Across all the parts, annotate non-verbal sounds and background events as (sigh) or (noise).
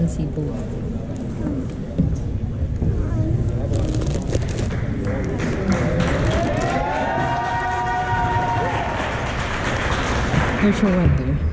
can see both. There's your one there.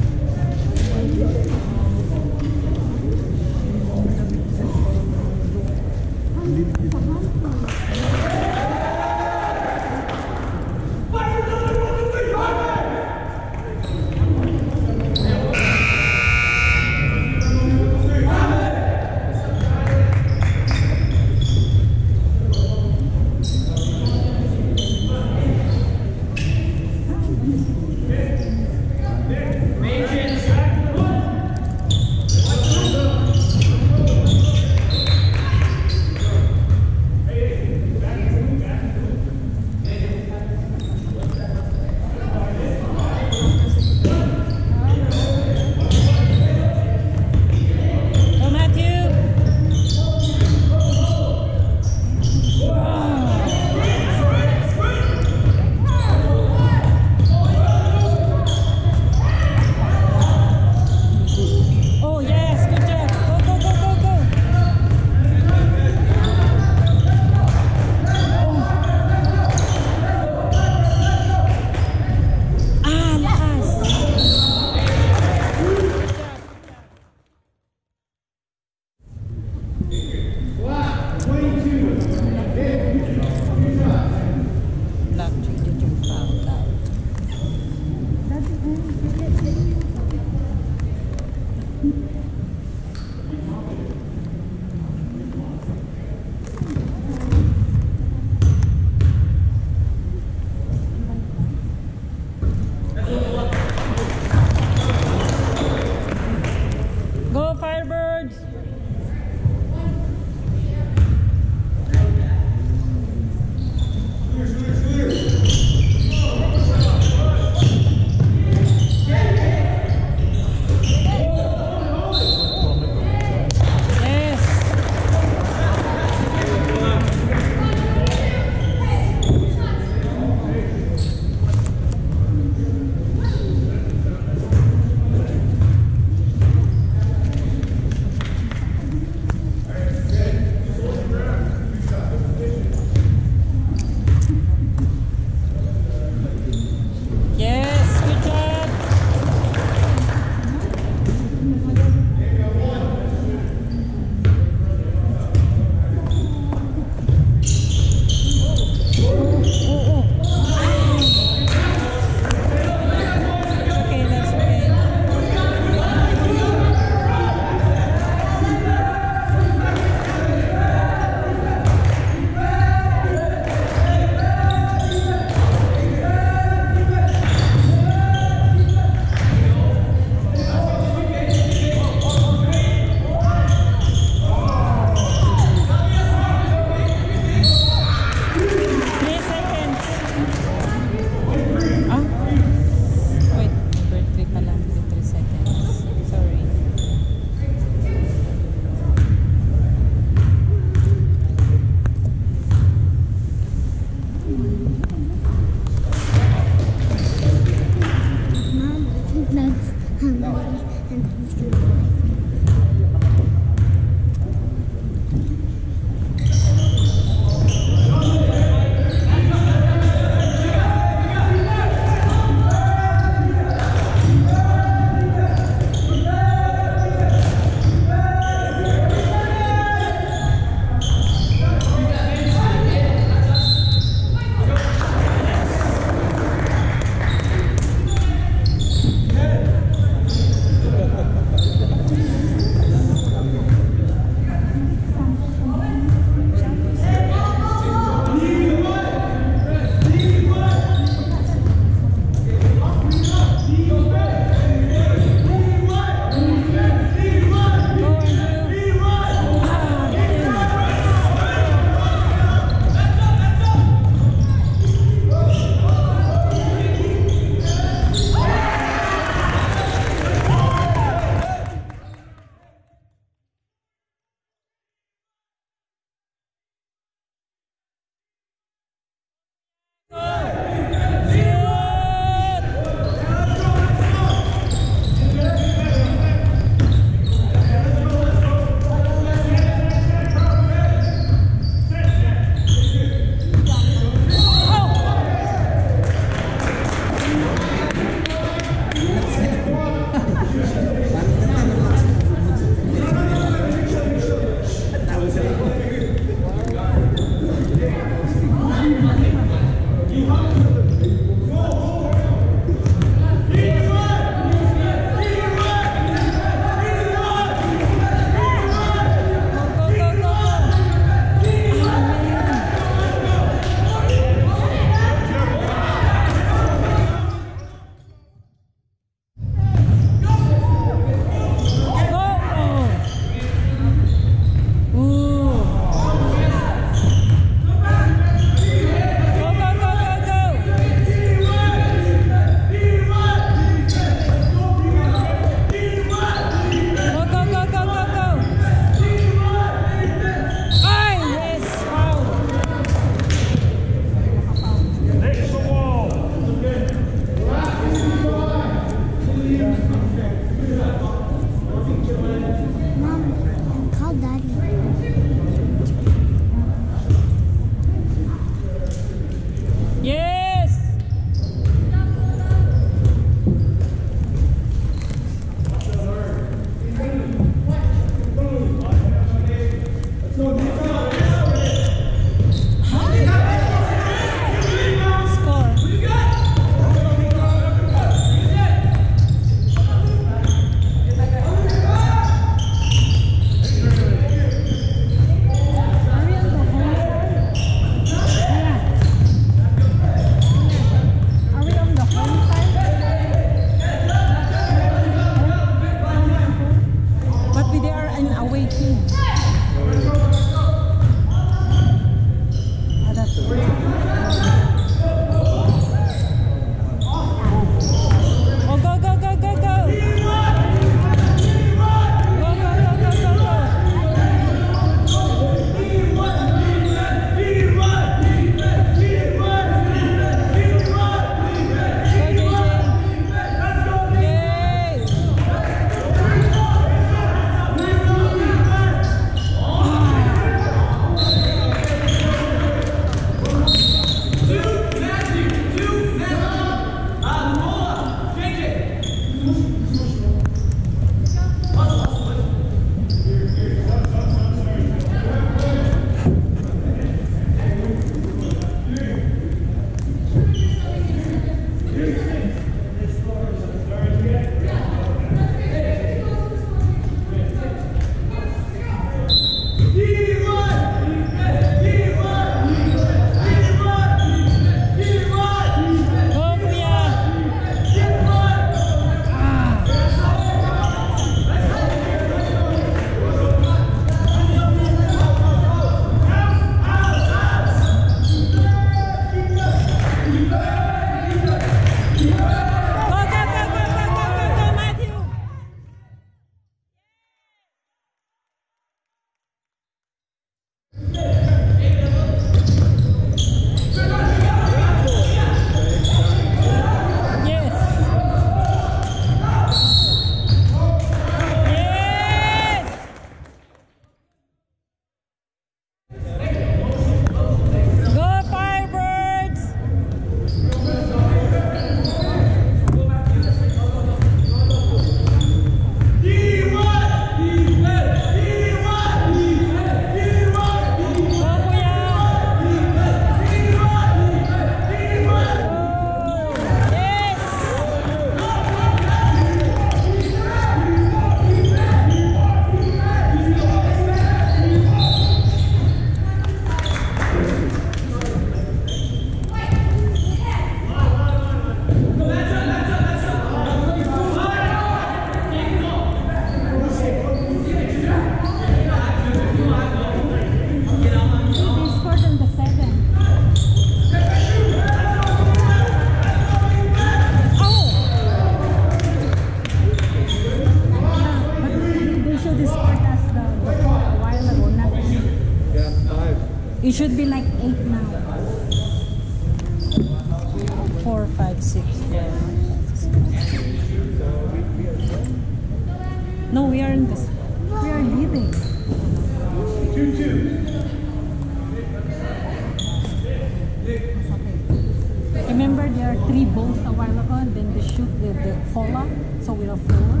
Remember there are three bowls a while ago and then they shoot the, the cola, so we have four.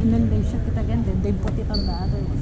And then they shoot it again, then they put it on the other one.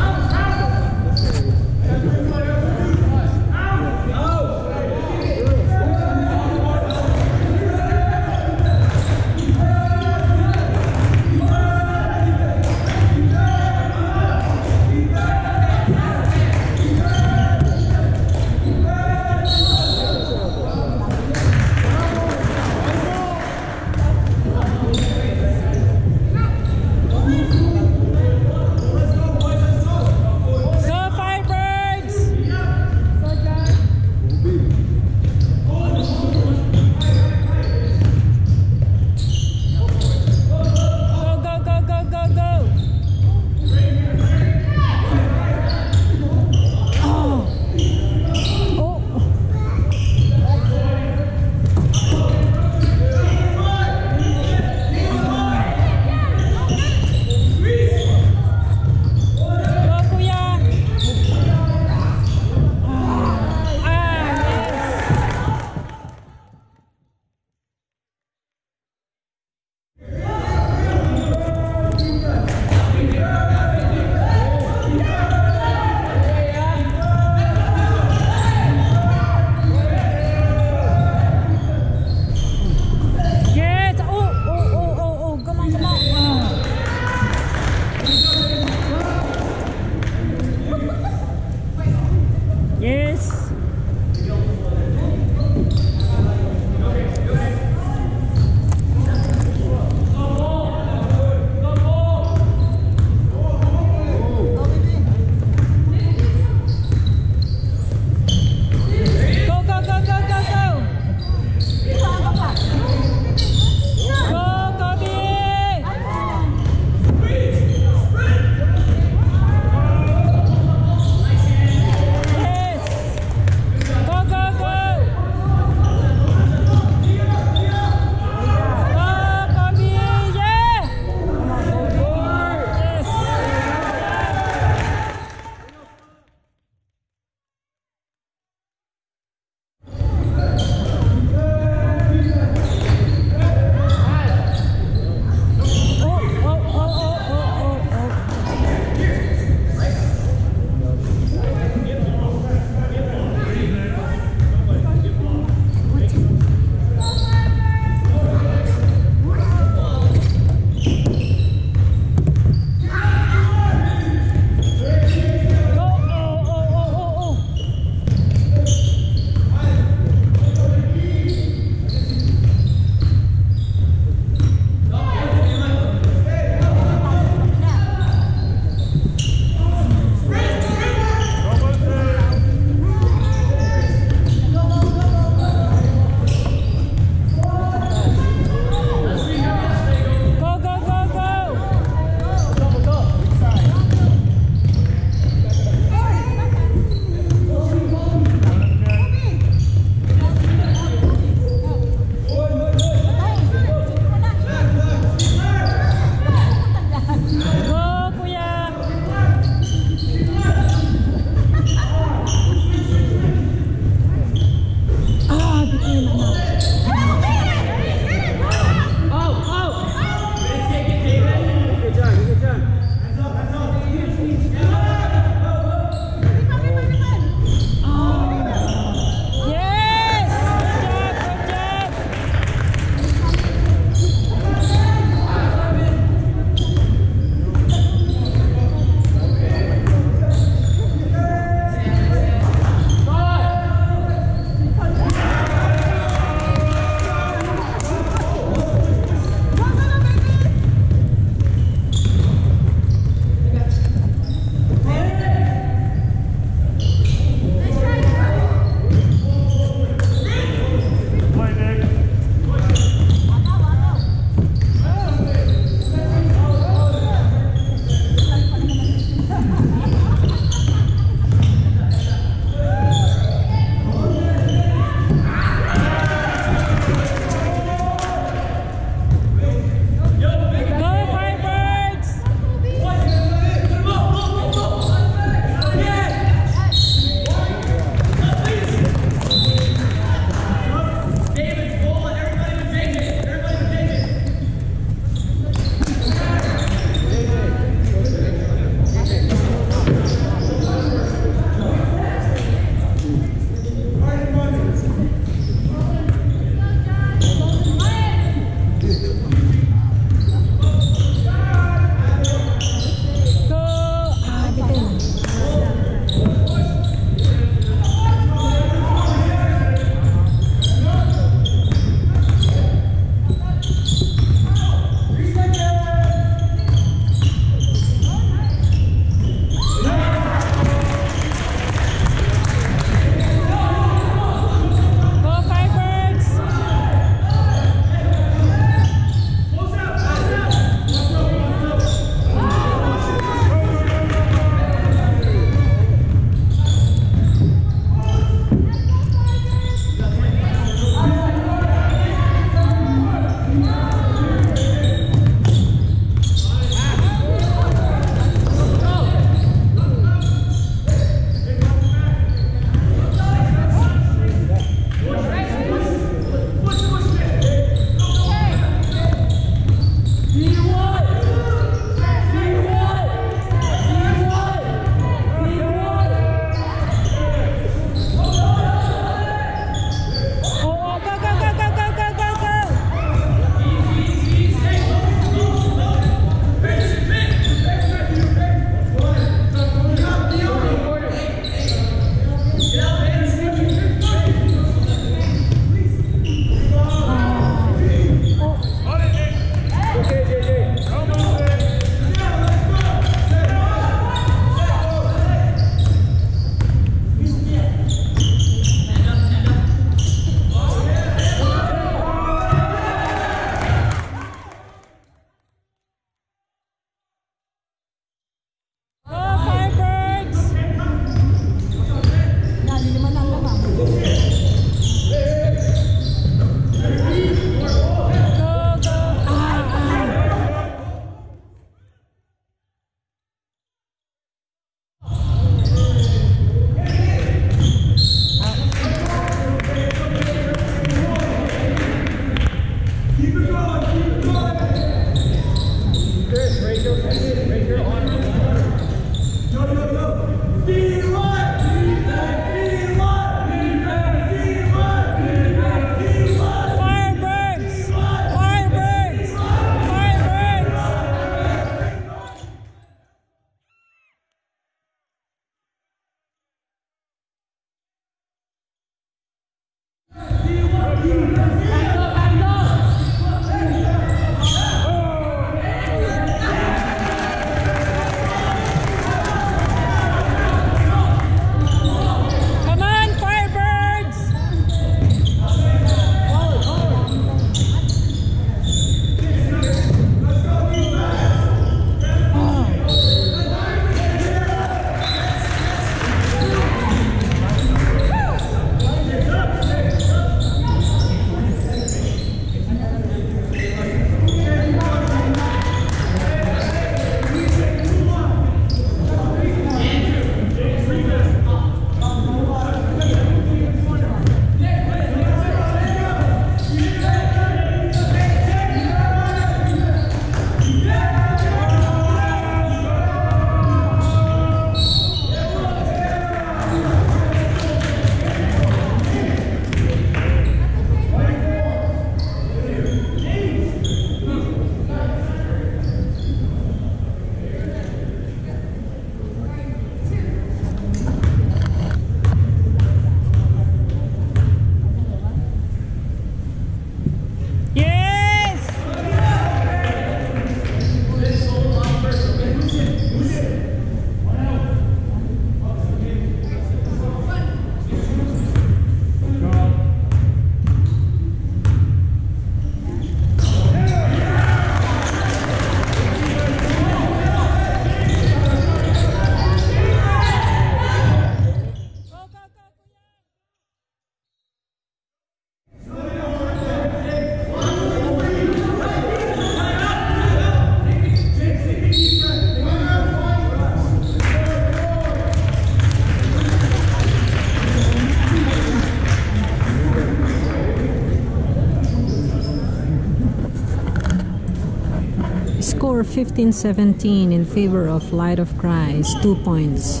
1517 in favor of Light of Christ, two points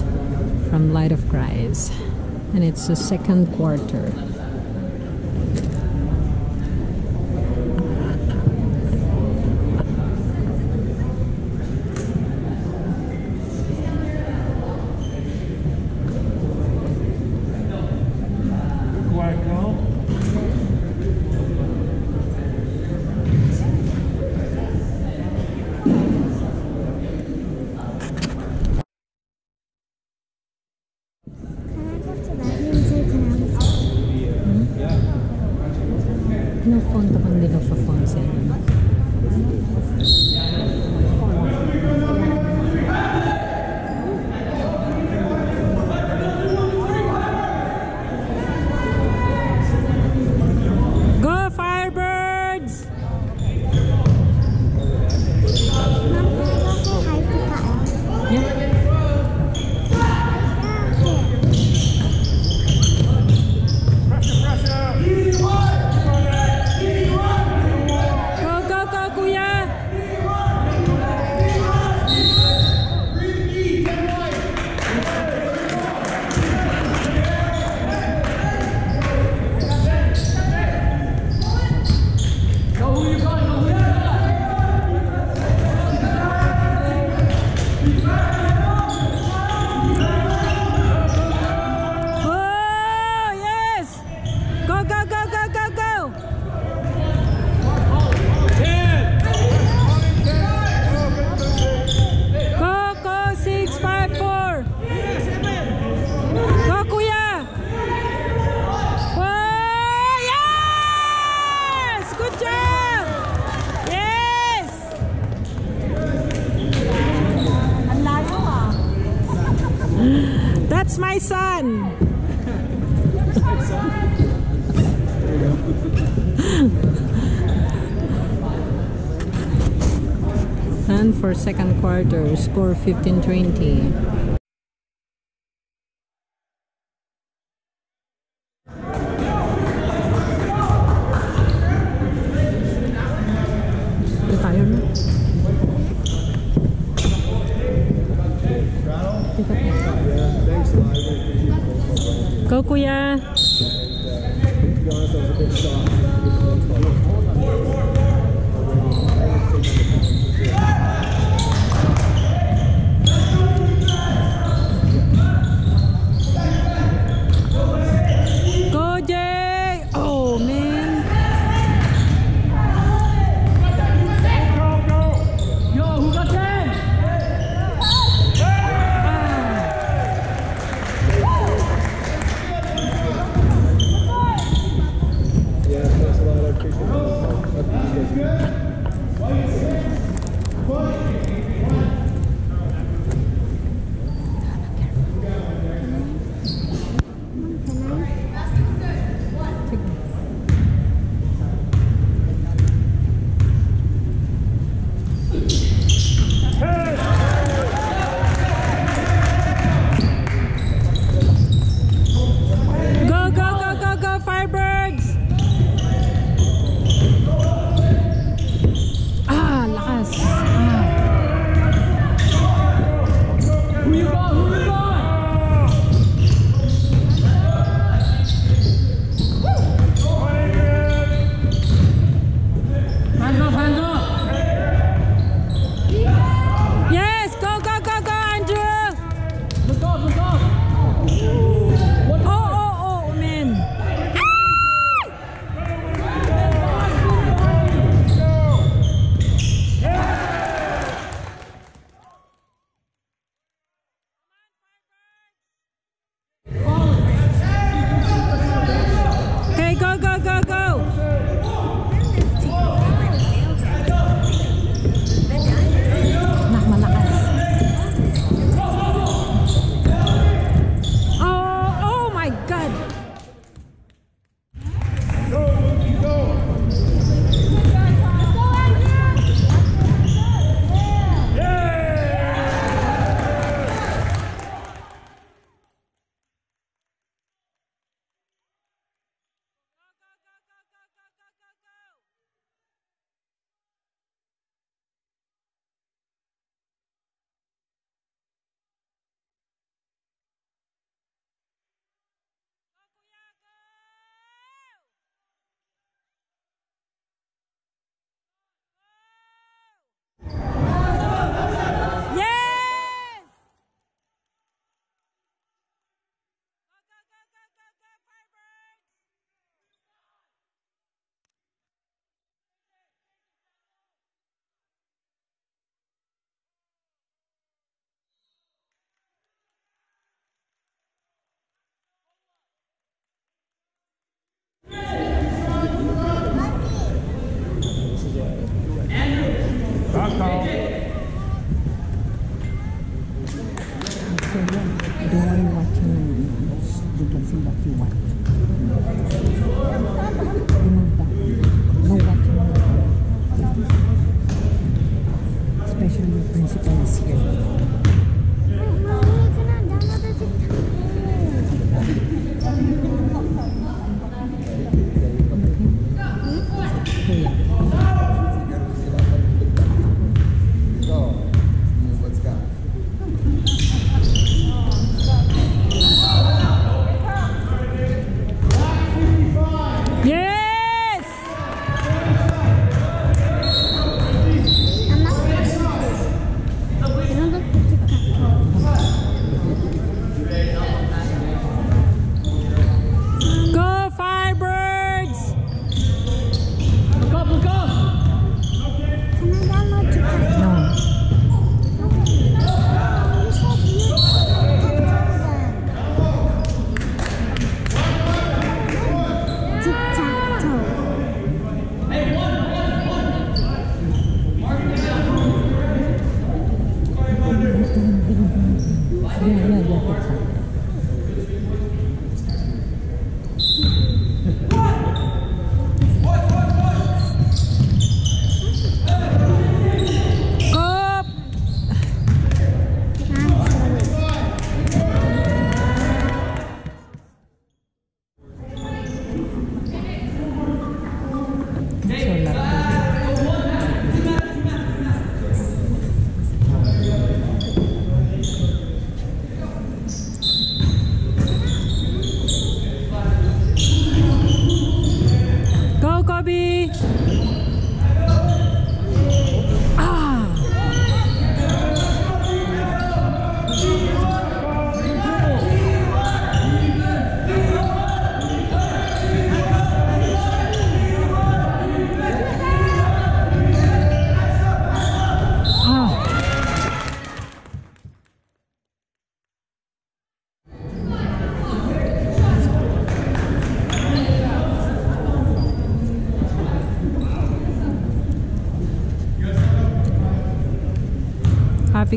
from Light of Christ. And it's the second quarter. for second quarter, score 15-20. Go, Kuya!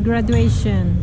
Graduation.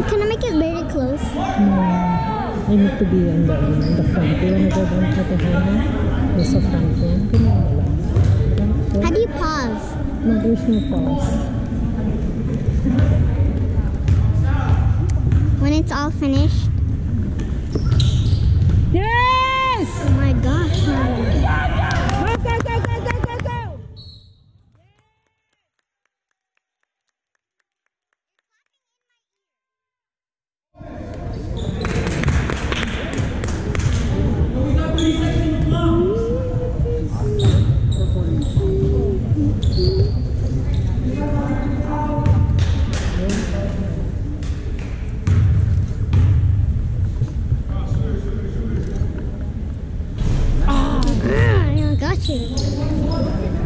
Um, can I make it very close? No. I need to be in the, in the front. You wanna go down to the corner? There's a front one. Ganyan mo lang. How do you pause? No, there's no pause. When it's all finished? Yes! Oh my gosh. Go, go, go, go, go, go, go! Ah, I got you. Help by a bite.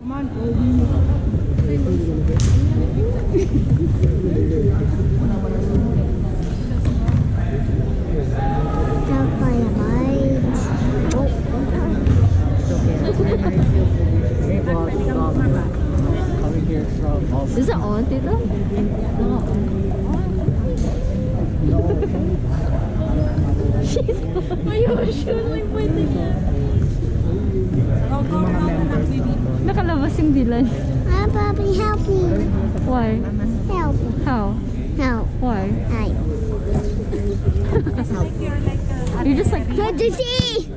Is it on, Tita? (laughs) She's. Are you surely pointing at? Yung dilan. Ah, Bobby, help me. Why? Help. How? Help. Why? Hi. (laughs) You're just like. Good to see.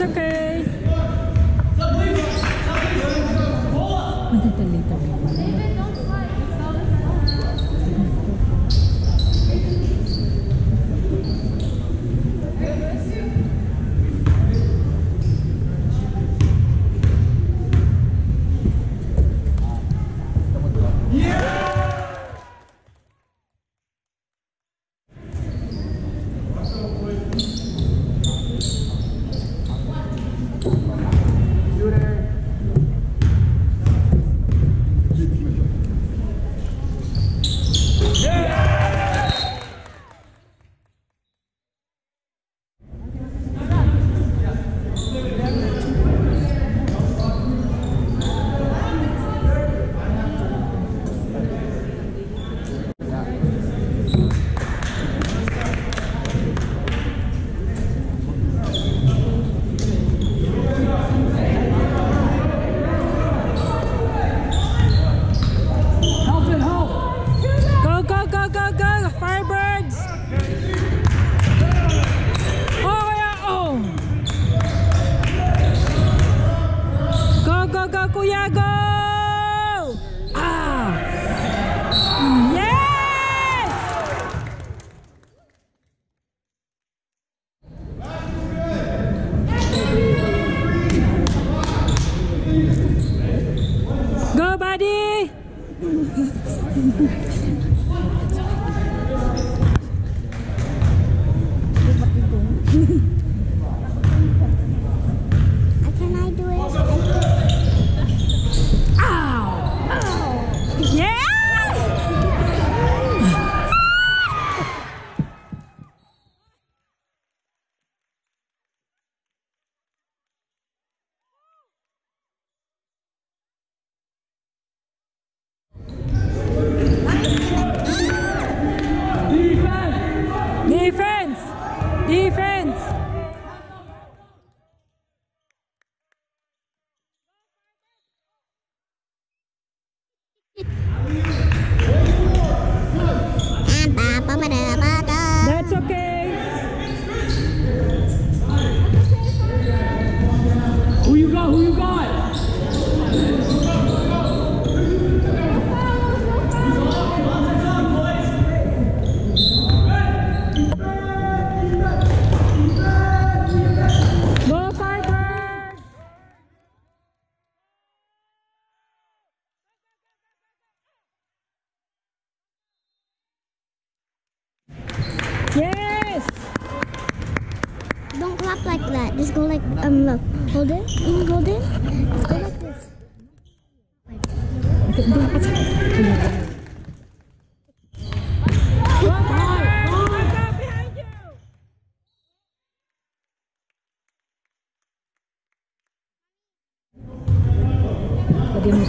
That's okay.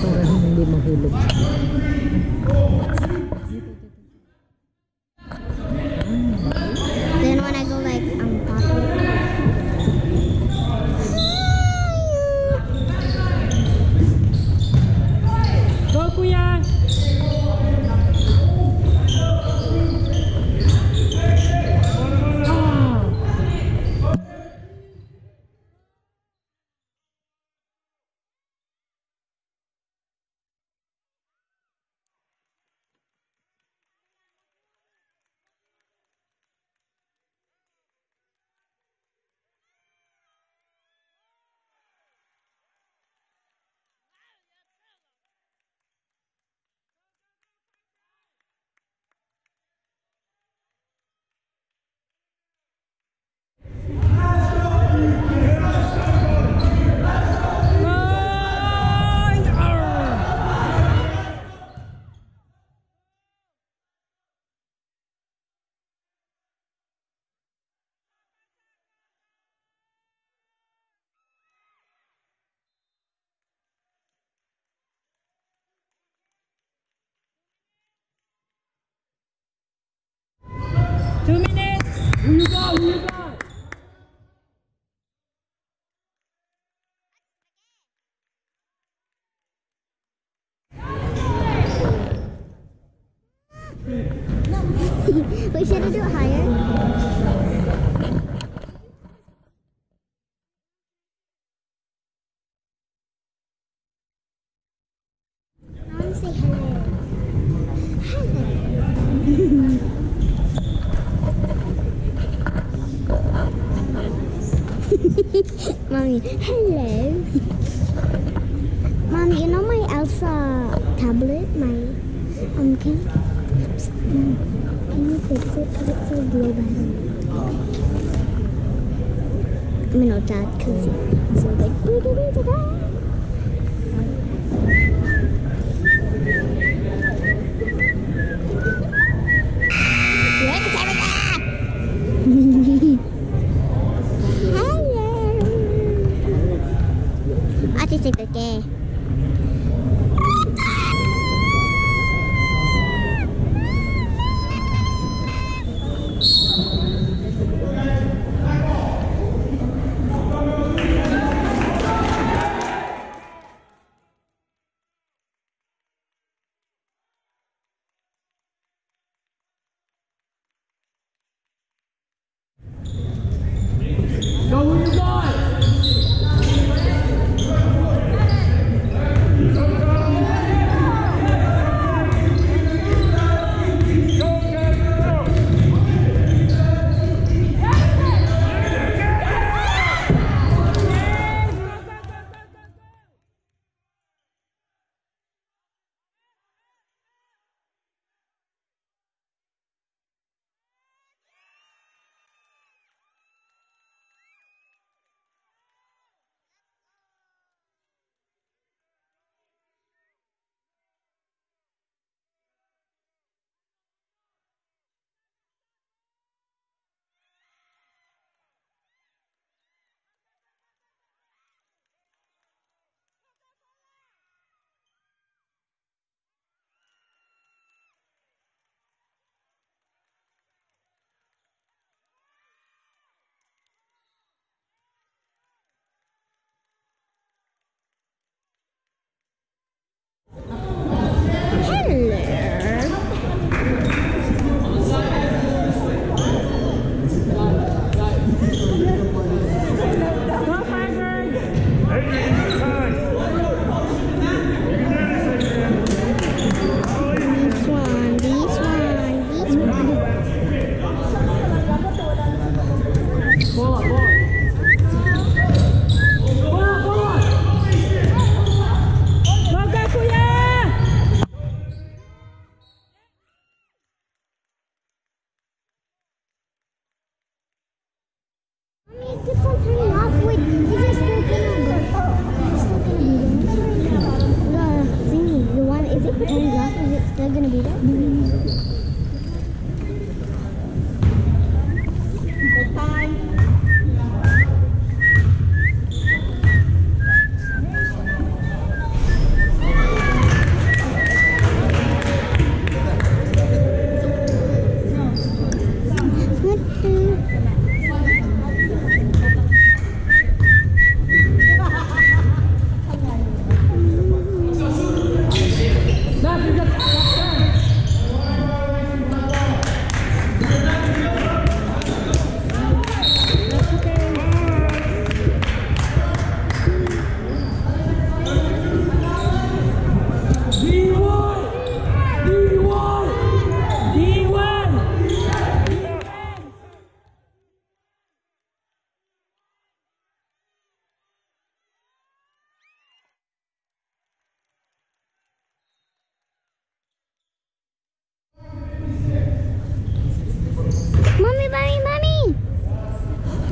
Lagyan Two minutes. Hello. Mom, you know my Elsa tablet? My, um, can, you, fix it? Because it says low battery. I'm gonna charge because it's like,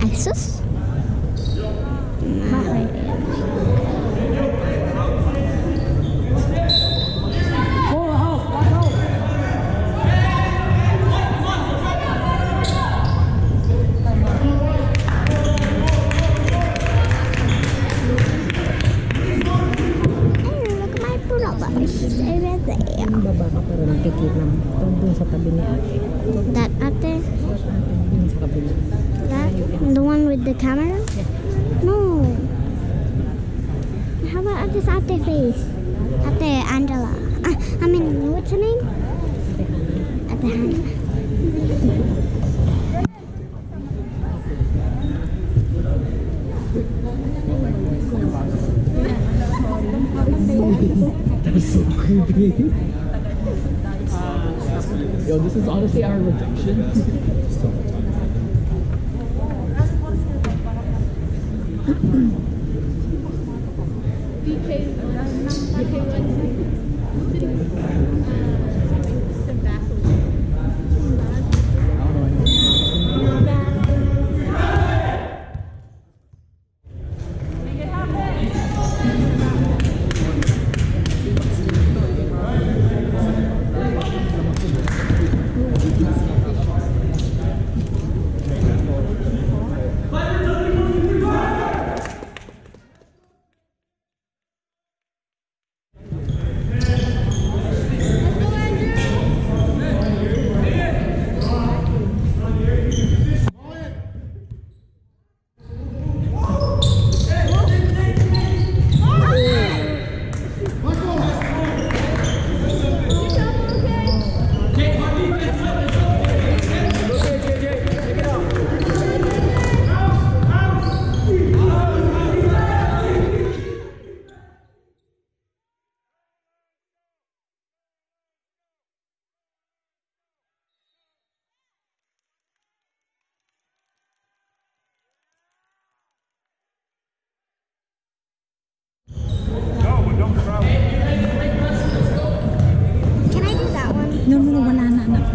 Isis.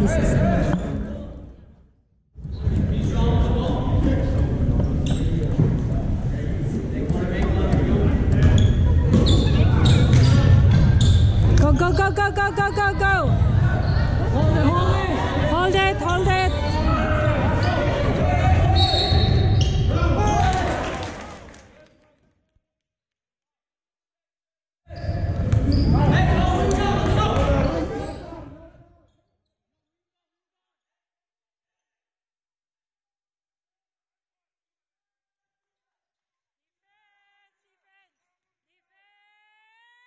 Wala na anak. This is Go, go, go, go, go, go, go, go. Hold it, hold it.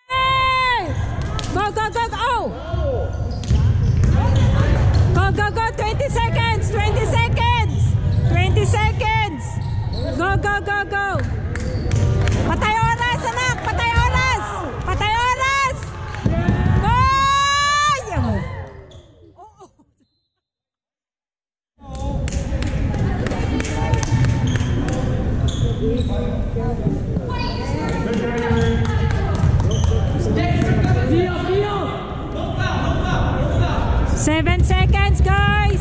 Hey! Go, go, go, go! Go, go, go! 20 seconds! 20 seconds! 20 seconds! Go, go, go, go! Patay oras, anak! Patay oras! Patay oras! Go! Seven seconds, guys!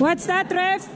What? What's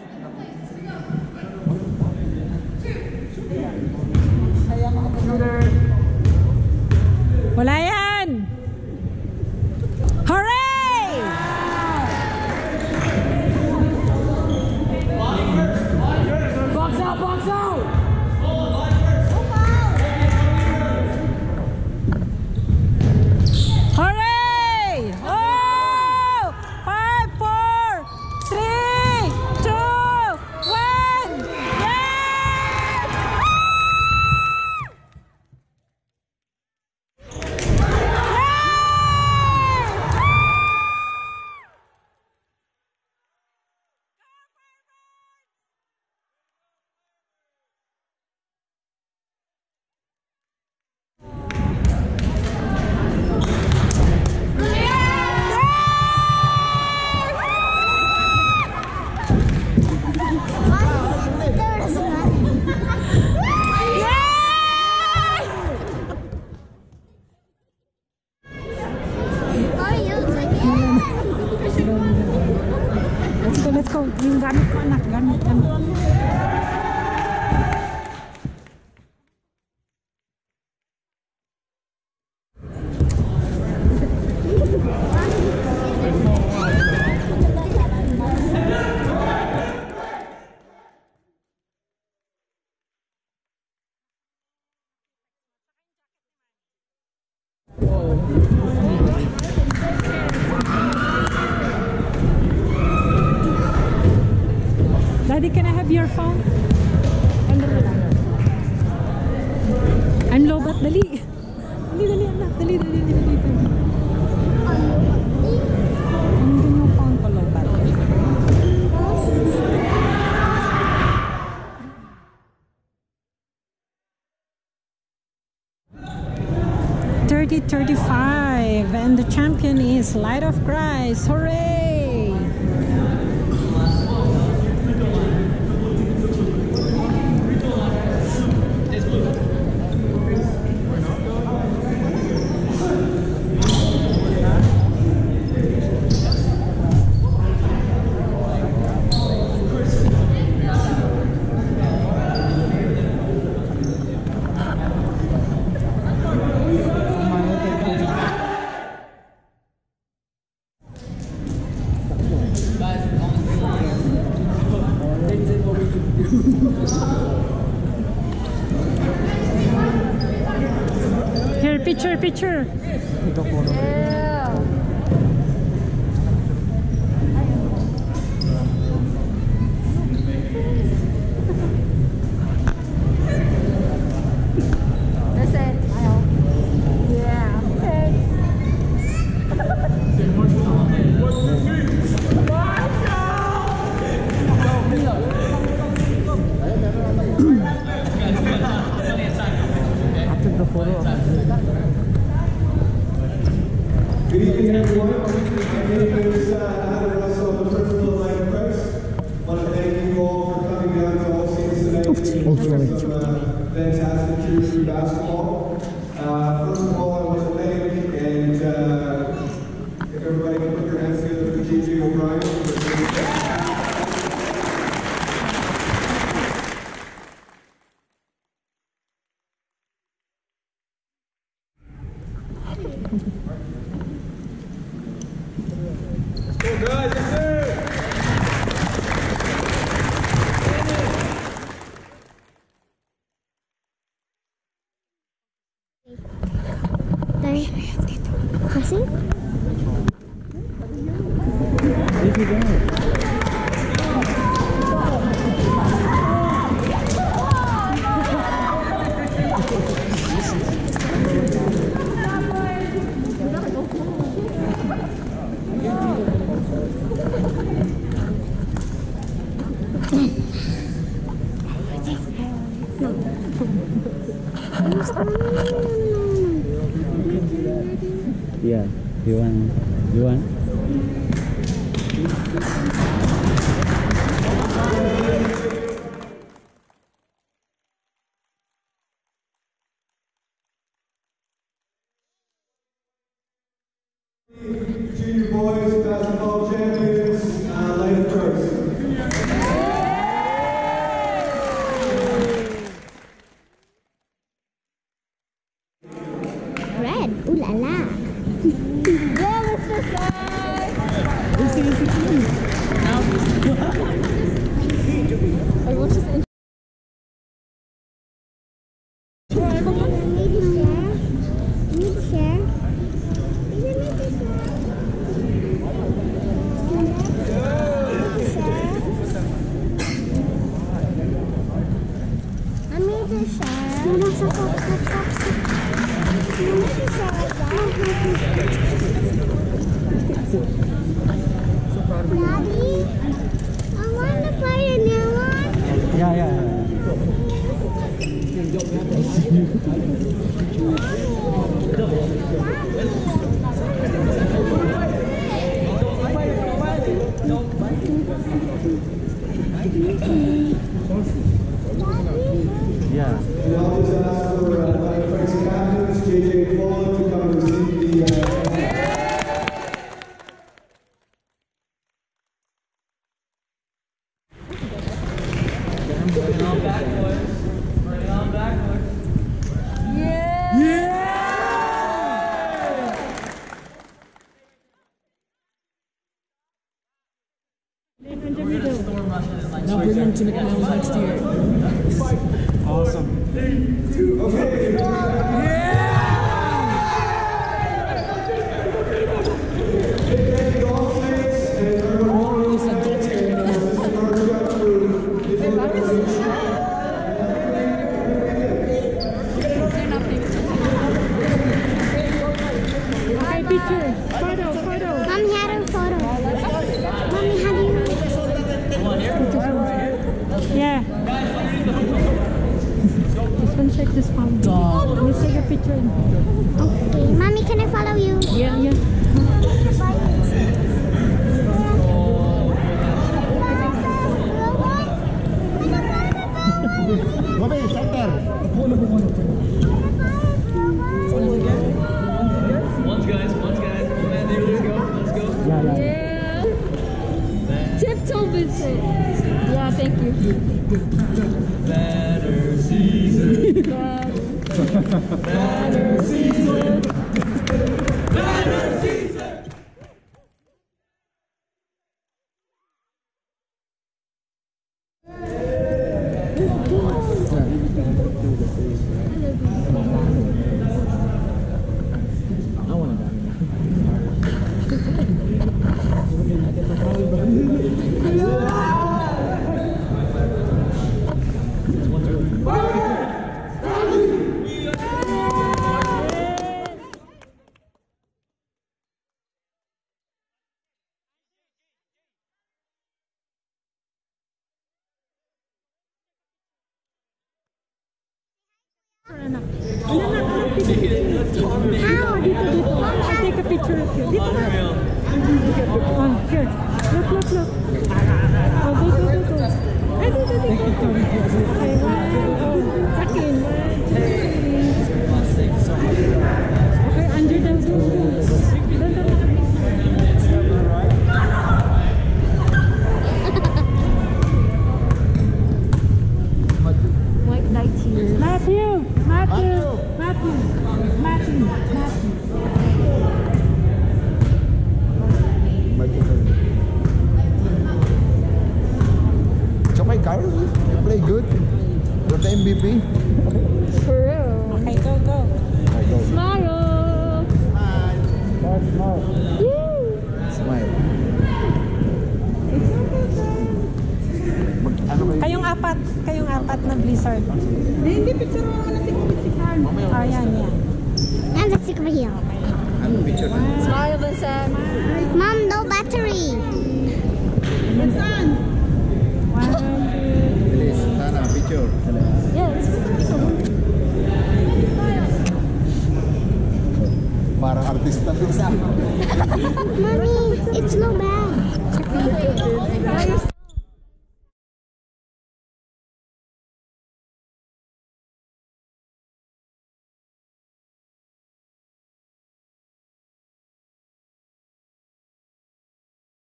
35 and the champion is Light of Christ. Hooray!